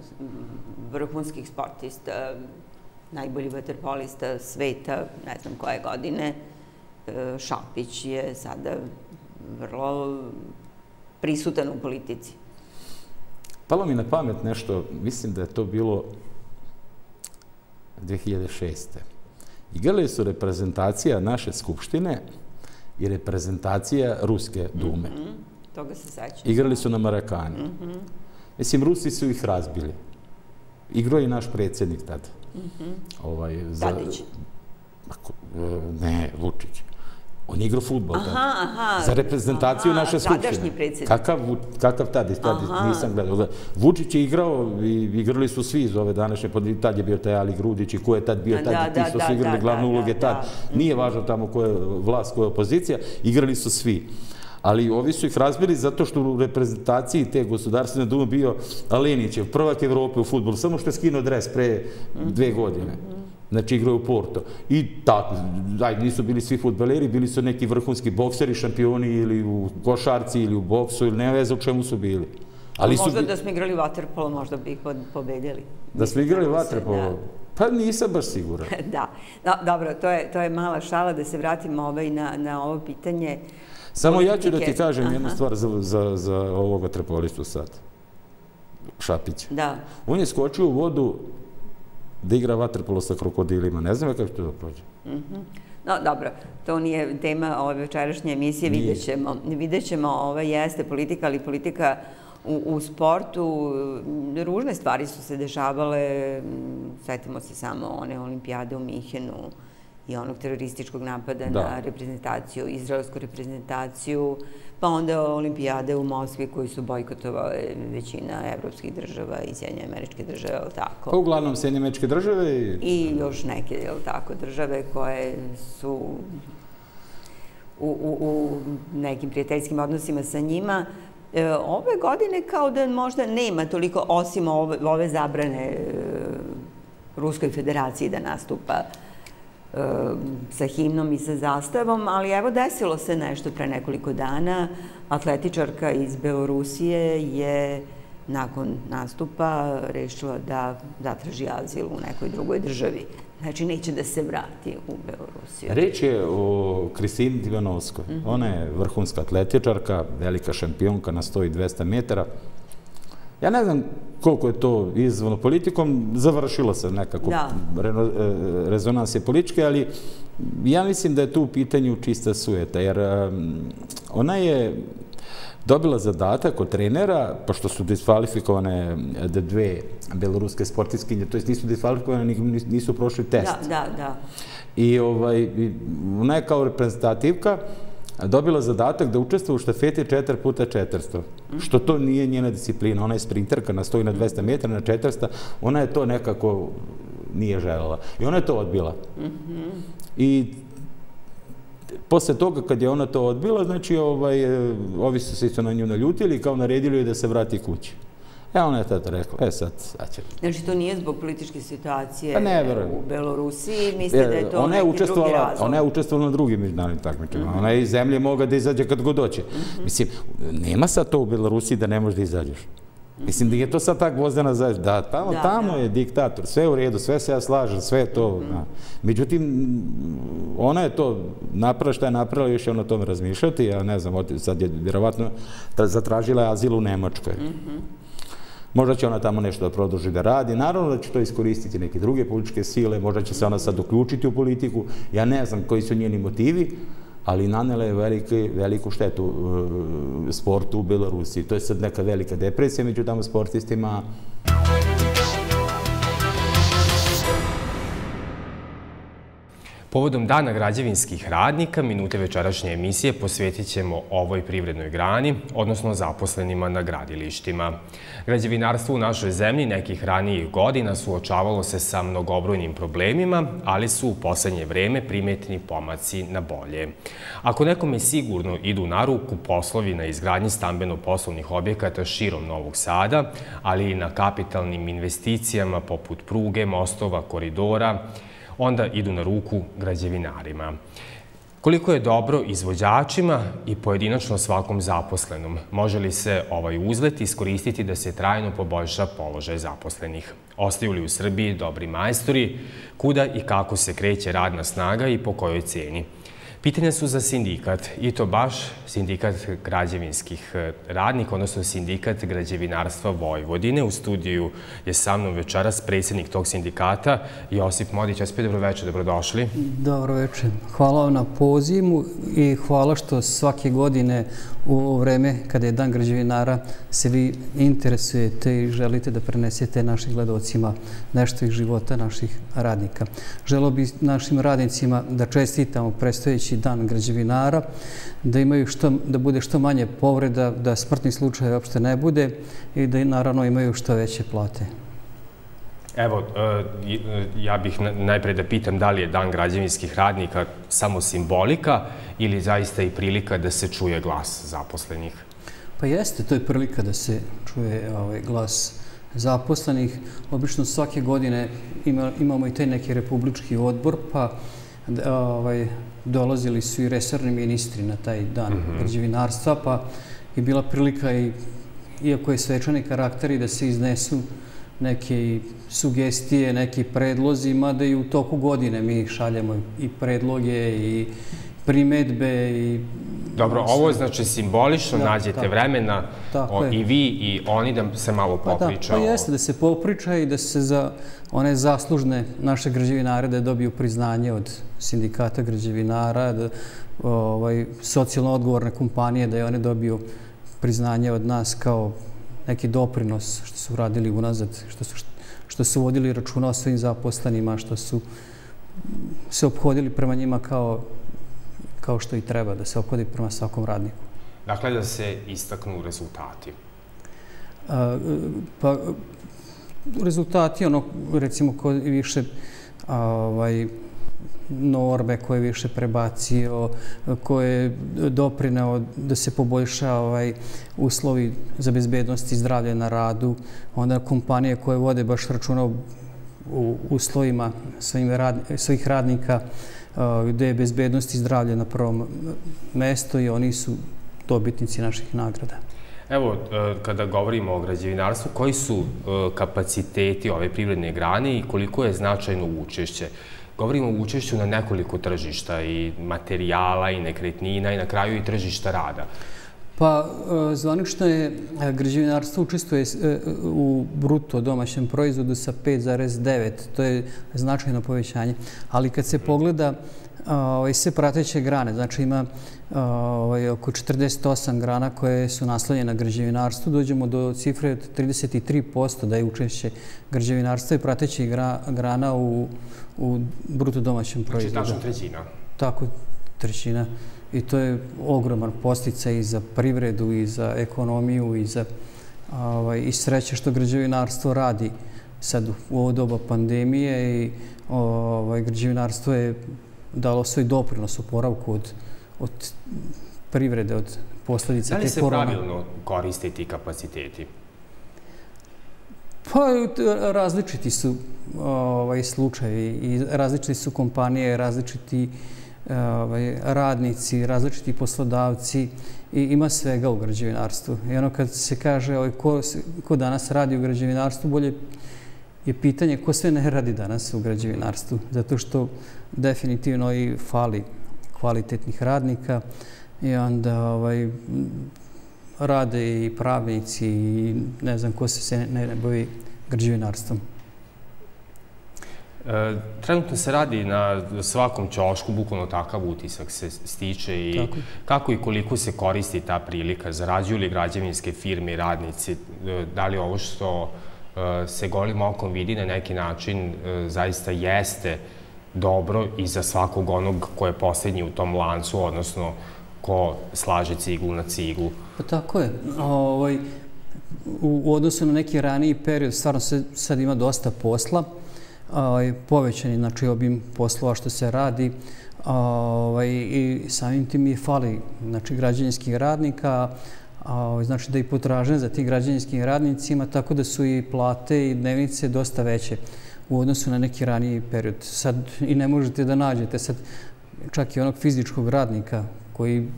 vrhunskih sportista, najbolji vaterpolista sveta, ne znam koje godine, Šapić je sada vrlo prisutan u politici. Palo mi na pamet nešto, mislim da je to bilo 2006. Igrali su reprezentacija naše skupštine i reprezentacija Ruske dume. Mm -hmm. Toga se sećam. Igrali su na Marakani. Mm -hmm. Mislim, Rusi su ih razbili. Igrao i naš predsjednik tada. Mm -hmm. ovaj, za... Tadić? Ne, Vučić. On je igrao futbol. Aha, aha. Za reprezentaciju aha, naše skupštine. Tadašnji predsjednik. Kakav, kakav tad, tad nisam gledao. Vučić je igrao i igrali su svi iz ove današnje, tad je bio taj Ali Grudić i ko je tad bio tad, da, ti su igrali glavne uloge tad. Nije važno tamo ko je vlast, ko je opozicija, igrali su svi. Ali ovi su ih razbili zato što u reprezentaciji te gospodarstvene dume bio Alenićev, prvak Evrope u futbolu, samo što je skinuo dres pre dve godine. Znači igraju u Porto. I tako, daj, nisu bili svi futbaleri, bili su neki vrhunski bokseri, šampioni ili u košarci ili u boksu ili nema veze u čemu su bili. Ali možda su... da smo igrali vaterpolo, možda bi ih pobedili. Da smo igrali vaterpolo? Pa nisam baš siguran. da, no, dobro, to je, to je mala šala da se vratimo ovaj na, na ovo pitanje. Samo ja ću da ti kažem jednu stvar za, za, za ovog vaterpolistu sad. Šapić. Da. On je skočio u vodu da igra vaterpolo sa krokodilima. Ne znam kako će to da prođe. Mhm. No, dobro, to nije tema ove večerašnje emisije. Vidjet ćemo, vidjet ćemo ove jeste politika, ali politika u, u sportu. Ružne stvari su se dešavale. Svetimo se samo one olimpijade u Mihenu i onog terorističkog napada na reprezentaciju, izraelsku reprezentaciju pa onda olimpijade u Moskvi koji su bojkotovali većina evropskih država i Sjedinje američke države, ali tako? Pa uglavnom Sjedinje američke države i... I još neke, jel tako, države koje su u, u, u nekim prijateljskim odnosima sa njima. E, ove godine kao da možda nema toliko, osim ove, ove zabrane e, Ruskoj federaciji da nastupa sa himnom i sa zastavom, ali evo desilo se nešto pre nekoliko dana. Atletičarka iz Belorusije je nakon nastupa rešila da zatraži azil u nekoj drugoj državi. Znači, neće da se vrati u Belorusiju. Reč je o Kristini Divanovskoj. Mhm. Ona je vrhunska atletičarka, velika šampionka na 100 i 200 metara. Ja ne znam koliko je to izvano politikom, završilo se nekako e, rezonanse političke, ali ja mislim da je tu u pitanju čista sujeta, jer ona je dobila zadatak od trenera, pošto su diskvalifikovane dve beloruske sportiskinje, to jest nisu diskvalifikovane, nisu prošli test. Da, da, da. I ovaj, ona je kao reprezentativka, dobila zadatak da učestvuje u štafeti 4 puta 400. Što to nije njena disciplina. Ona je sprinterka na 100 i na 200 metara, na 400. Ona je to nekako nije želela. I ona je to odbila. I posle toga kad je ona to odbila, znači ovaj, ovi su se isto na nju naljutili kao naredili joj da se vrati kući. E, ona je tada rekla, e sad, sad će. Znači, to nije zbog političke situacije pa ne, u Belorusiji, mislite da je to ona je neki drugi razlog? Ona je učestvovala na drugim međunarodnim takmičima. Mm -hmm. Ona je iz zemlje mogla da izađe kad god doće. Mm -hmm. Mislim, nema sad to u Belorusiji da ne možeš da izađeš. Mislim da je to sad tak vozdana za... Da, tamo, da, tamo da. je diktator, sve u redu, sve se ja slažem, sve je to... Mm -hmm. Međutim, ona je to napravila što je napravila, još je ona o tome razmišljati, ja ne znam, sad je vjerovatno zatražila azil u Nemačkoj. Mm -hmm. Možda će ona tamo nešto da produži da radi. Naravno da će to iskoristiti neke druge političke sile, možda će se ona sad uključiti u politiku. Ja ne znam koji su njeni motivi, ali nanela je velike, veliku štetu e, sportu u Belorusiji. To je sad neka velika depresija među tamo sportistima. Povodom Dana građevinskih radnika, minute večerašnje emisije posvetit ćemo ovoj privrednoj grani, odnosno zaposlenima na gradilištima. Građevinarstvo u našoj zemlji nekih ranijih godina suočavalo se sa mnogobrojnim problemima, ali su u poslednje vreme primetni pomaci na bolje. Ako nekome sigurno idu na ruku poslovi na izgradnji stambeno-poslovnih objekata širom Novog Sada, ali i na kapitalnim investicijama poput pruge, mostova, koridora, onda idu na ruku građevinarima. Koliko je dobro izvođačima i pojedinačno svakom zaposlenom? Može li se ovaj uzlet iskoristiti da se trajno poboljša položaj zaposlenih? Ostaju li u Srbiji dobri majstori? Kuda i kako se kreće radna snaga i po kojoj cijeni? Pitanja su za sindikat i to baš sindikat građevinskih e, radnika, odnosno sindikat građevinarstva Vojvodine. U studiju je sa mnom večeras predsjednik tog sindikata, Josip Modić. Josip, dobro večer, dobrodošli. Dobro večer. Hvala vam na pozivu i hvala što svake godine u ovo vreme kada je dan građevinara se vi interesujete i želite da prenesete našim gledocima nešto iz života naših radnika. Želo bi našim radnicima da čestitamo predstojeći dan građevinara, da imaju što, da bude što manje povreda, da smrtni slučaj uopšte ne bude i da naravno imaju što veće plate. Evo, e, ja bih najprej da pitam da li je dan građevinskih radnika samo simbolika ili zaista i prilika da se čuje glas zaposlenih? Pa jeste, to je prilika da se čuje ovaj glas zaposlenih. Obično svake godine imamo i taj neki republički odbor, pa ovaj, dolazili su i resorni ministri na taj dan mhm. građevinarstva, pa je bila prilika i, iako je svečani karakteri, da se iznesu neke sugestije, neki predlozi, mada i u toku godine mi šaljemo i predloge i primetbe i... Dobro, ovo znači simbolično, nađete vremena i vi i oni da se malo popriča. Pa, da, pa jeste da se popriča i da se za one zaslužne naše građevinare da dobiju priznanje od sindikata građevinara, da ovaj, socijalno odgovorne kompanije da je one dobiju priznanje od nas kao neki doprinos što su radili unazad, što su, što su vodili računa o svojim zaposlenima, što su se obhodili prema njima kao, kao što i treba, da se obhodi prema svakom radniku. Dakle, da se istaknu rezultati? A, pa, rezultati, ono, recimo, ko više ovaj, norme koje više prebacio, koje je doprinao da se poboljša ovaj, uslovi za bezbednost i zdravlje na radu. Onda kompanije koje vode baš računa u uslovima svojih radnika eh, gde je bezbednost i zdravlje na prvom mestu i oni su dobitnici naših nagrada. Evo, eh, kada govorimo o građevinarstvu, koji su eh, kapaciteti ove privredne grane i koliko je značajno učešće? Govorimo o učešću na nekoliko tržišta i materijala i nekretnina i na kraju i tržišta rada. Pa, e, zvanično je građevinarstvo učestvuje u bruto domaćem proizvodu sa 5,9. To je značajno povećanje. Ali kad se pogleda ovaj, sve prateće grane, znači ima ovaj, oko 48 grana koje su naslovljene na građevinarstvo, dođemo do cifre od 33% da je učešće građevinarstva i pratećih grana u, u bruto domaćem proizvodu. Znači, tačno trećina. Tako, trećina. I to je ogroman postica i za privredu, i za ekonomiju, i za ovaj, i sreće što građevinarstvo radi sad u ovo doba pandemije i ovaj, građevinarstvo je dalo svoj doprinos u poravku od od privrede, od posljedica te korona. Da li se pravilno koriste ti kapaciteti? Pa različiti su ovaj, slučajevi i različiti su kompanije, različiti ovaj, radnici, različiti poslodavci i ima svega u građevinarstvu. I ono kad se kaže ovaj, ko, ko danas radi u građevinarstvu, bolje je pitanje ko sve ne radi danas u građevinarstvu. Zato što definitivno i fali kvalitetnih radnika i onda ovaj, rade i pravnici i ne znam ko se se ne, ne bavi građevinarstvom. E, trenutno se radi na svakom čošku, bukvalno takav utisak se stiče i kako i koliko se koristi ta prilika, zarađuju li građevinske firme i radnici, e, da li ovo što e, se golim okom vidi na neki način zaista jeste dobro i za svakog onog ko je posljednji u tom lancu, odnosno ko slaže ciglu na ciglu. Pa tako je. Ovaj, u odnosu na neki raniji period, stvarno se sad ima dosta posla ovaj, povećani znači, obim poslova što se radi ovaj, i samim tim je fali znači, građanskih radnika, ovaj, znači da i potražne za tim građanskim radnicima, tako da su i plate i dnevnice dosta veće u odnosu na neki raniji period. Sad i ne možete da nađete sad čak i onog fizičkog radnika koji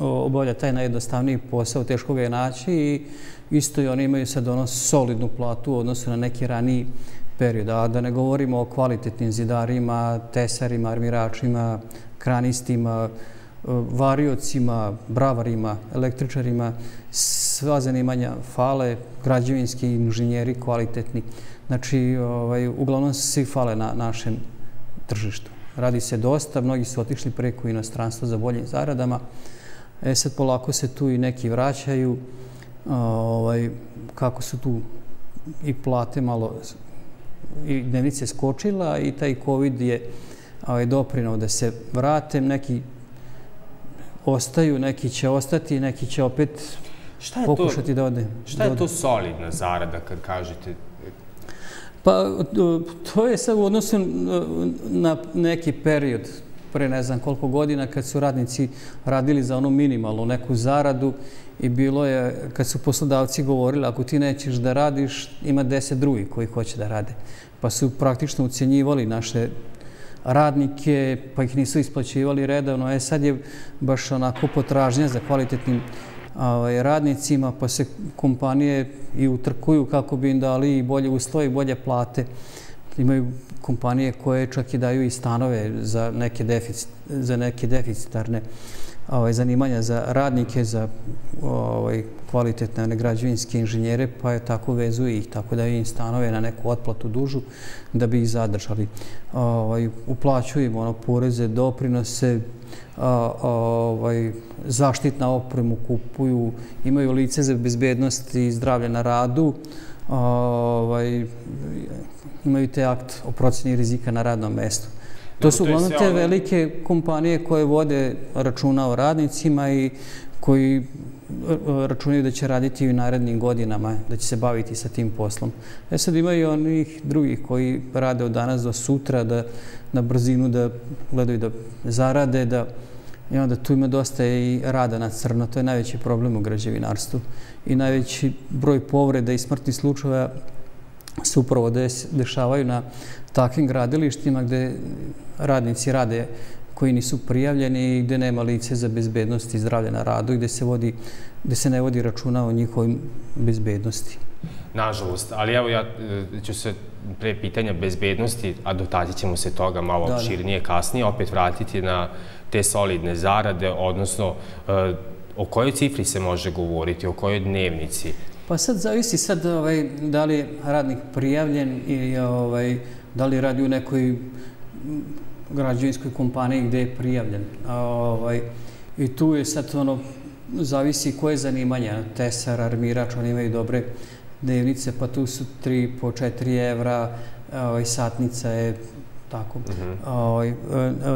obavlja taj najjednostavniji posao, teško ga je naći i isto i oni imaju sad ono solidnu platu u odnosu na neki raniji period. A da ne govorimo o kvalitetnim zidarima, tesarima, armiračima, kranistima, variocima, bravarima, električarima, sva zanimanja fale, građevinski inženjeri kvalitetni. Znači, ovaj, uglavnom svi fale na našem tržištu. Radi se dosta, mnogi su otišli preko inostranstva za boljim zaradama. E sad polako se tu i neki vraćaju, ovaj, kako su tu i plate malo i dnevnice skočila i taj COVID je ovaj, doprinao da se vrate. Neki ostaju, neki će ostati, neki će opet šta je pokušati to, da ode. Šta je to solidna zarada kad kažete? Pa to je sad u odnosu na neki period pre ne znam koliko godina kad su radnici radili za onu minimalnu neku zaradu i bilo je, kad su poslodavci govorili, ako ti nećeš da radiš, ima deset drugih koji hoće da rade. Pa su praktično ucijenjivali naše radnike, pa ih nisu isplaćivali redovno. E sad je baš onako potražnja za kvalitetnim ovaj, radnicima, pa se kompanije i utrkuju kako bi im dali i bolje uslove i bolje plate. Imaju kompanije koje čak i daju i stanove za neke, deficit, za neke deficitarne ovaj, zanimanja za radnike, za ovaj, kvalitetne građevinske inženjere, pa je tako vezuje ih, tako da im stanove na neku otplatu dužu da bi ih zadržali. Ovaj, uplaćujemo ono, poreze, doprinose, a, ovaj, zaštitna opremu kupuju, imaju lice za bezbednost i zdravlje na radu, ovaj, imaju te akt o proceni rizika na radnom mestu. To su uglavnom te velike kompanije koje vode računa o radnicima i koji e, računaju da će raditi u narednim godinama, da će se baviti sa tim poslom. E sad ima i onih drugih koji rade od danas do sutra, da na brzinu da gledaju da zarade, da i onda tu ima dosta i rada na crno. To je najveći problem u građevinarstvu. I najveći broj povreda i smrtnih slučaja se upravo dešavaju na takvim gradilištima gde radnici rade koji nisu prijavljeni i gde nema lice za bezbednost i zdravlje na radu i gde se, vodi, gde se ne vodi računa o njihovim bezbednosti. Nažalost, ali evo ja e, ću se pre pitanja bezbednosti, a dotaći ćemo se toga malo da, širnije kasnije, opet vratiti na te solidne zarade, odnosno e, o kojoj cifri se može govoriti, o kojoj dnevnici? Pa sad zavisi sad ovaj, da li je radnik prijavljen i ovaj, da li radi u nekoj građevinskoj kompaniji gde je prijavljen. Ovaj, I tu je sad ono, zavisi koje zanimanje, tesar, armirač, oni imaju dobre dnevnice, pa tu su 3 po 4 evra, ovaj, satnica je tako, mhm. ovaj,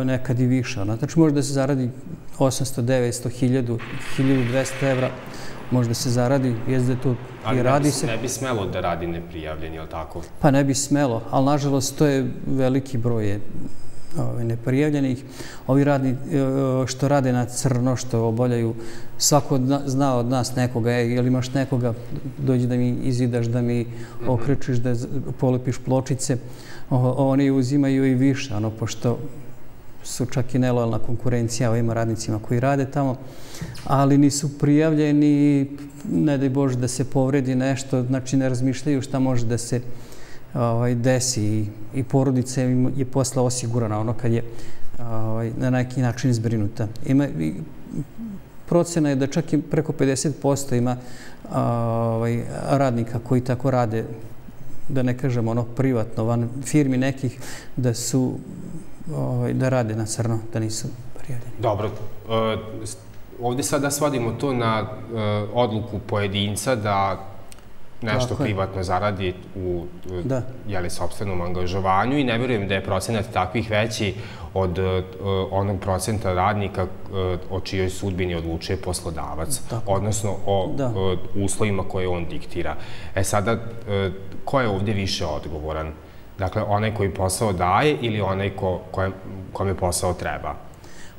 nekad i više. Znači može da se zaradi 800, 900, 1000, 1200 evra možda se zaradi, je da to i radi se. Ali ne bi smelo da radi neprijavljeni, je li tako? Pa ne bi smelo, ali nažalost to je veliki broj. ovaj, neprijavljenih. Ovi radni, što rade na crno, što oboljaju, svako zna od nas nekoga, je li imaš nekoga, dođi da mi izidaš, da mi mhm. okrečiš, da polepiš pločice, oni uzimaju i više, ono, pošto su čak i nelojalna konkurencija ovima radnicima koji rade tamo, ali nisu prijavljeni, ne daj Bože da se povredi nešto, znači ne razmišljaju šta može da se ovaj, desi i, i porodica je posla osigurana ono kad je ovaj, na neki način izbrinuta. Ima, i, procena je da čak i preko 50% ima ovaj, radnika koji tako rade da ne kažem ono privatno, van firmi nekih, da su ovaj, da rade na crno, da nisu prijavljeni. Dobro. E, ovdje sada svadimo to na e, odluku pojedinca da nešto privatno zaradi u jeli, sobstvenom angažovanju i ne vjerujem da je procenat takvih veći od uh, onog procenta radnika uh, o čijoj sudbini odlučuje poslodavac, odnosno o uh, uslovima koje on diktira. E sada, ko je ovdje više odgovoran? Dakle, onaj koji posao daje ili onaj ko, kome posao treba?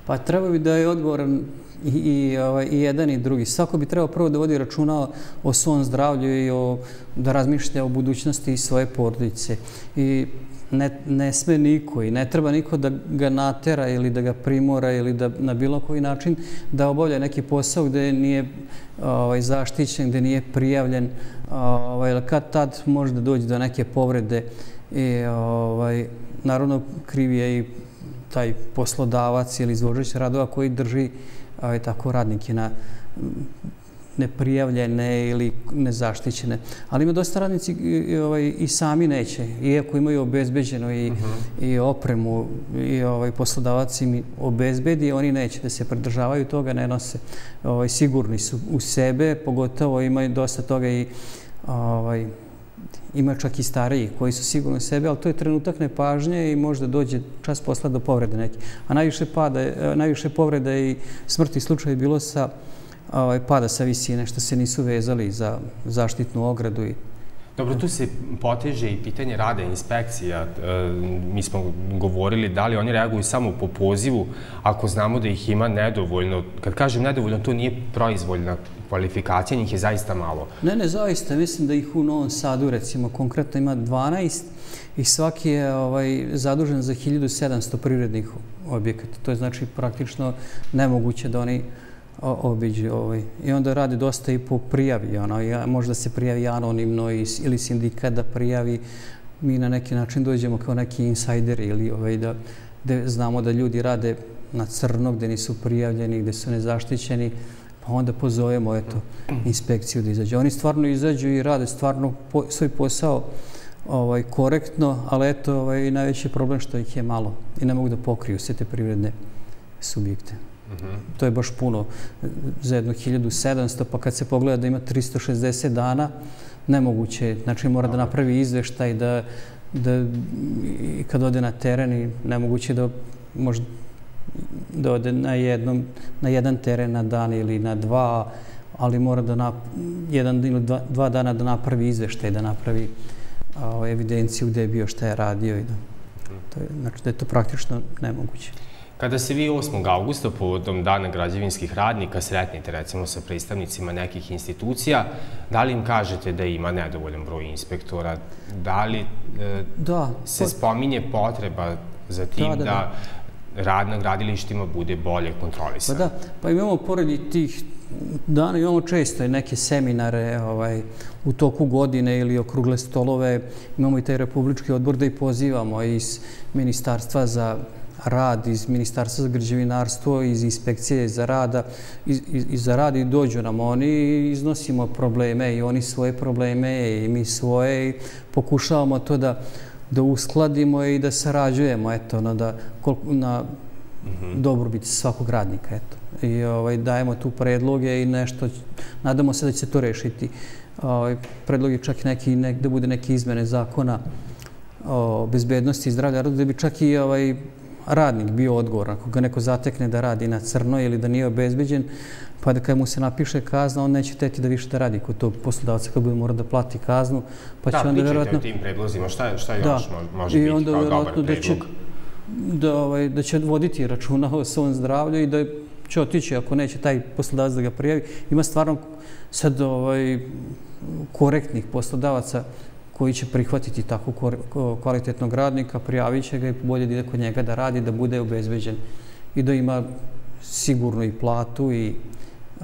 Pa treba bi da je odgovoran i, i, ovaj, i jedan i drugi. Svako bi trebao prvo da vodi računa o svom zdravlju i o, da razmišlja o budućnosti svoje porodice. I ne, ne sme niko i ne treba niko da ga natera ili da ga primora ili da na bilo koji način da obavlja neki posao gde nije ovaj, zaštićen, gde nije prijavljen. Ovaj, kad tad može da dođe do neke povrede i ovaj, naravno krivi je i taj poslodavac ili izvođeć radova koji drži ovaj, tako radnike na neprijavljene ili nezaštićene. Ali ima dosta radnici ovaj, i sami neće, iako imaju obezbeđeno i, uh mhm. -huh. i opremu i ovaj, poslodavac im obezbedi, oni neće da se pridržavaju toga, ne nose. Ovaj, sigurni su u sebe, pogotovo imaju dosta toga i ovaj, ima čak i stariji koji su sigurni sebe, ali to je trenutak nepažnje i možda dođe čas posla do povrede neke. A najviše, pada, e, najviše povreda i smrti slučaj je bilo sa ovaj, pada sa visine, što se nisu vezali za zaštitnu ogradu i Dobro, tu se poteže i pitanje rada inspekcija. E, mi smo govorili da li oni reaguju samo po pozivu, ako znamo da ih ima nedovoljno. Kad kažem nedovoljno, to nije proizvoljna kvalifikacija, njih je zaista malo. Ne, ne, zaista. Mislim da ih u Novom Sadu, recimo, konkretno ima 12 i svaki je ovaj, zadužen za 1700 prirodnih objekata. To je znači praktično nemoguće da oni obiđu. Ovaj. I onda radi dosta i po prijavi. Ono, možda se prijavi anonimno ili sindikat da prijavi. Mi na neki način dođemo kao neki insajderi ili ovaj, da, da znamo da ljudi rade na crno gde nisu prijavljeni, gde su nezaštićeni pa onda pozovemo eto, inspekciju da izađe. Oni stvarno izađu i rade stvarno po, svoj posao ovaj, korektno, ali eto, ovaj, najveći problem što ih je malo i ne mogu da pokriju sve te privredne subjekte. To je baš puno za jedno 1700, pa kad se pogleda da ima 360 dana, nemoguće je. Znači, mora da napravi izveštaj da, da i kad ode na teren i nemoguće da može da ode na, jednom, na jedan teren na dan ili na dva, ali mora da na, jedan ili dva, dva dana da napravi izveštaj, da napravi a, evidenciju gde je bio, šta je radio. I da, to je, znači da je to praktično nemoguće. Kada se vi 8. augusta povodom Dana građevinskih radnika sretnite recimo sa predstavnicima nekih institucija, da li im kažete da ima nedovoljan broj inspektora? Da li e, da, se spominje potreba za tim da, da, da rad na gradilištima bude bolje kontrolisan? Pa da, pa imamo pored tih dana, imamo često i neke seminare ovaj, u toku godine ili okrugle stolove. Imamo i taj republički odbor da i pozivamo iz Ministarstva za rad iz Ministarstva za građevinarstvo, iz inspekcije za rada, iz, iz, za rad i dođu nam oni i iznosimo probleme i oni svoje probleme i mi svoje i pokušavamo to da, da uskladimo i da sarađujemo eto, na, da, na mm dobrobit svakog radnika. Eto. I ovaj, dajemo tu predloge i nešto, nadamo se da će se to rešiti. Ovaj, predlog je čak neki, nek, da bude neke izmene zakona o bezbednosti i zdravlja, da bi čak i ovaj, radnik bio odgovoran. Ako ga neko zatekne da radi na crno ili da nije obezbeđen, pa da kad mu se napiše kazna, on neće teti da više da radi kod tog poslodavca kad bude mora da plati kaznu. Pa će da, onda pričajte o tim predlozima. Šta, šta još može biti kao dobar predlog? da, ovaj, da će voditi računa o svom zdravlju i da će otići ako neće taj poslodavac da ga prijavi. Ima stvarno sad ovaj, korektnih poslodavaca koji će prihvatiti tako kvalitetnog radnika, prijavit će ga i bolje da ide kod njega da radi, da bude obezbeđen i da ima sigurnu i platu, i,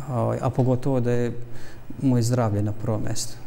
Ovaj, a pogotovo da je moje zdravlje na prvom mjestu.